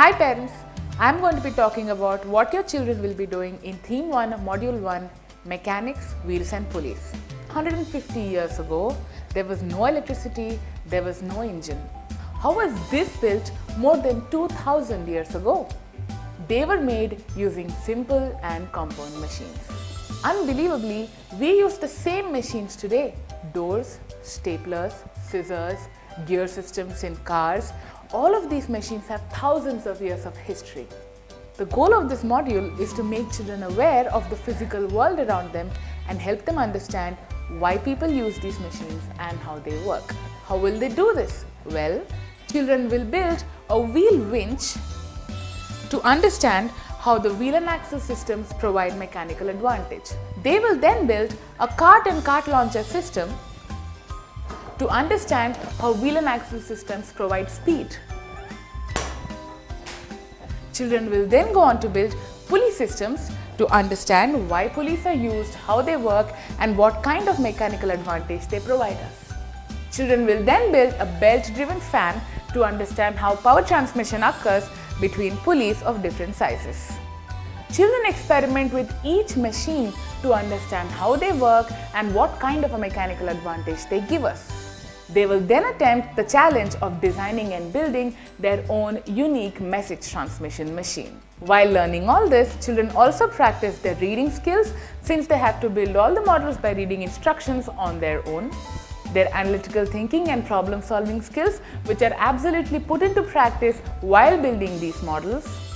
Hi parents, I am going to be talking about what your children will be doing in Theme 1 of Module 1 Mechanics, Wheels and Pulleys. 150 years ago, there was no electricity, there was no engine. How was this built more than 2000 years ago? They were made using simple and compound machines. Unbelievably, we use the same machines today. Doors, staplers, scissors, gear systems in cars, all of these machines have thousands of years of history. The goal of this module is to make children aware of the physical world around them and help them understand why people use these machines and how they work. How will they do this? Well, children will build a wheel winch to understand how the wheel and axle systems provide mechanical advantage. They will then build a cart and cart launcher system to understand how wheel and axle systems provide speed. Children will then go on to build pulley systems to understand why pulleys are used, how they work and what kind of mechanical advantage they provide us. Children will then build a belt-driven fan to understand how power transmission occurs between pulleys of different sizes. Children experiment with each machine to understand how they work and what kind of a mechanical advantage they give us. They will then attempt the challenge of designing and building their own unique message transmission machine. While learning all this, children also practice their reading skills since they have to build all the models by reading instructions on their own. Their analytical thinking and problem solving skills which are absolutely put into practice while building these models.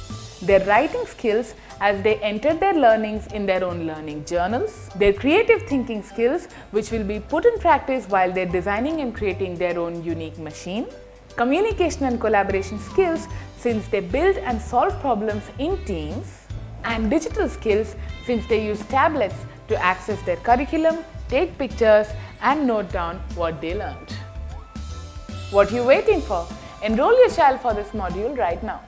Their writing skills as they enter their learnings in their own learning journals, their creative thinking skills which will be put in practice while they're designing and creating their own unique machine, communication and collaboration skills since they build and solve problems in teams, and digital skills since they use tablets to access their curriculum, take pictures and note down what they learned. What are you waiting for? Enroll your child for this module right now.